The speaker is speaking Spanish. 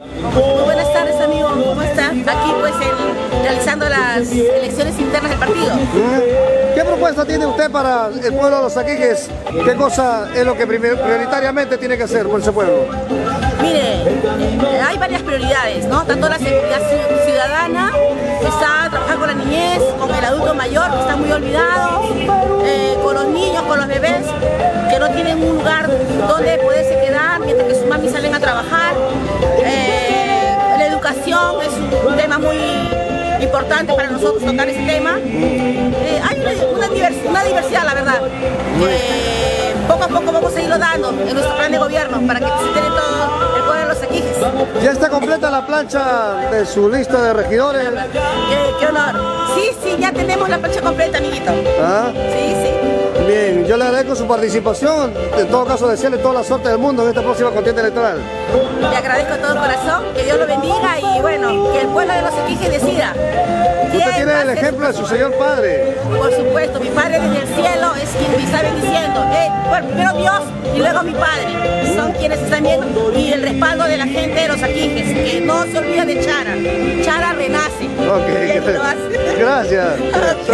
Buenas tardes amigo, ¿cómo está? Aquí pues el, realizando las elecciones internas del partido. ¿Qué propuesta tiene usted para el pueblo de los Aquiques? ¿Qué cosa es lo que prioritariamente tiene que hacer por ese pueblo? Mire, eh, hay varias prioridades, ¿no? Tanto la seguridad ciudadana, está trabajar con la niñez, con el adulto mayor, que está muy olvidado, eh, con los niños, con los bebés, que no tienen un lugar donde poderse quedar mientras que sus mami salen a trabajar. Eh, es un tema muy importante para nosotros tocar ese tema. hay una, diversidad, la verdad. poco a poco vamos a irlo dando en nuestro plan de gobierno para que se todo ¿Ya está completa la plancha de su lista de regidores? Qué, honor. Sí, sí, ya tenemos la plancha completa, amiguito. ¿Ah? Sí, sí. Bien, yo le agradezco su participación. En todo caso, desearle toda la suerte del mundo en esta próxima contienda electoral. Le agradezco todo corazón, que Dios lo bendiga que el pueblo de los equijes decida. Usted tiene el ejemplo de su señor padre. Por supuesto, mi padre desde el cielo es quien me está bendiciendo. Eh, bueno, primero Dios y luego mi padre. Son quienes están viendo y el respaldo de la gente de los Aquijes, que no se olvida de Chara. Chara renace. Ok, gracias.